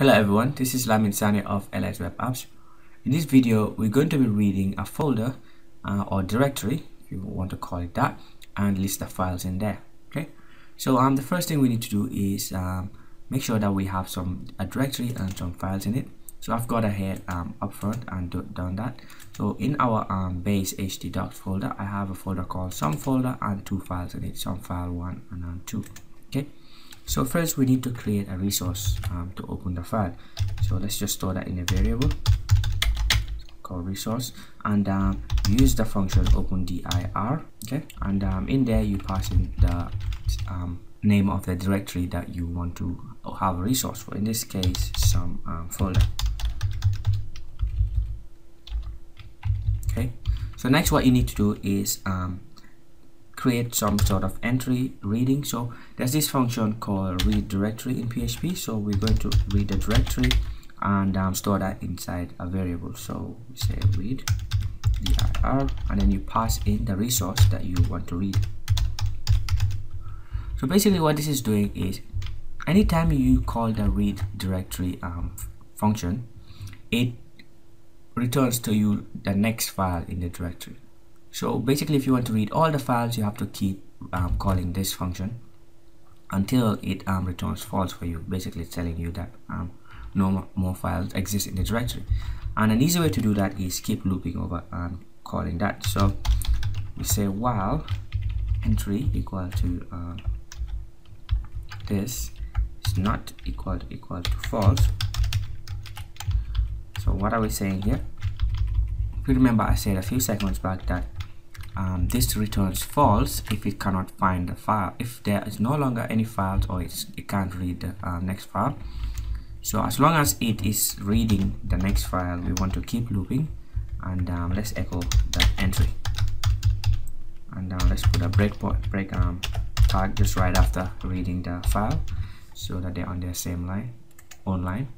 Hello everyone, this is Lamin Sanneh of LS Web Apps. In this video, we're going to be reading a folder uh, or directory, if you want to call it that, and list the files in there. Okay, so um, the first thing we need to do is um, make sure that we have some a directory and some files in it. So I've got ahead um, up front and do, done that. So in our um, base htdocs folder, I have a folder called some folder and two files in it, some file one and two. Okay so first we need to create a resource um, to open the file. So let's just store that in a variable called resource and um, use the function open dir okay? And um, in there you pass in the um, name of the directory that you want to have a resource for. In this case some um, folder. Okay? So next what you need to do is um, create some sort of entry reading. So there's this function called read directory in php so we're going to read the directory and um, store that inside a variable. So we say read dir and then you pass in the resource that you want to read. So basically what this is doing is anytime you call the read directory um, function it returns to you the next file in the directory so basically if you want to read all the files you have to keep um, calling this function until it um, returns false for you. Basically it's telling you that um, no more files exist in the directory. And an easy way to do that is keep looping over and calling that. So we say while entry equal to uh, this is not equal to equal to false. So what are we saying here? If you remember I said a few seconds back that um, this returns false if it cannot find the file. If there is no longer any files or it can't read the uh, next file. So as long as it is reading the next file we want to keep looping and um, let's echo that entry. And uh, let's put a breakpoint break um, tag just right after reading the file so that they're on their same line on line.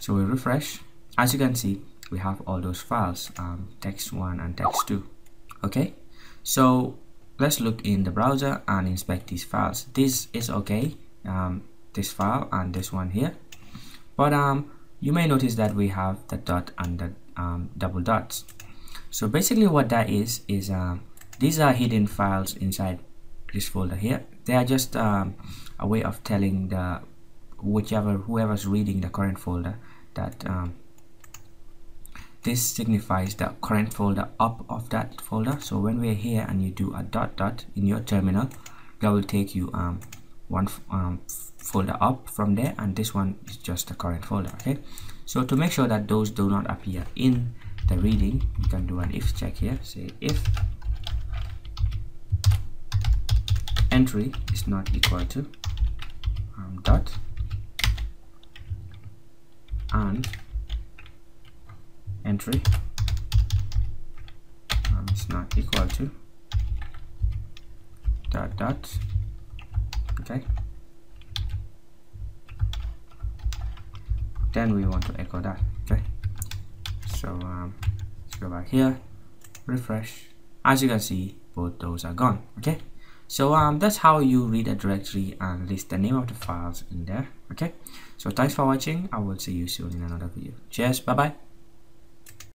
So we refresh. As you can see we have all those files um, text1 and text2 okay? So let's look in the browser and inspect these files. This is okay um, this file and this one here. But um, you may notice that we have the dot and the um, double dots. So basically what that is is um, these are hidden files inside this folder here. They are just um, a way of telling the whichever whoever's reading the current folder that um, this signifies the current folder up of that folder. So when we're here and you do a dot dot in your terminal that will take you um, one um, folder up from there and this one is just the current folder okay? So to make sure that those do not appear in the reading you can do an if check here. Say if entry is not equal to um, dot and entry. Um, is not equal to dot dot. Okay. Then we want to echo that. Okay. So um, let's go back here. Refresh. As you can see both those are gone. Okay. So um, that's how you read a directory and list the name of the files in there. Okay. So thanks for watching. I will see you soon in another video. Cheers. Bye bye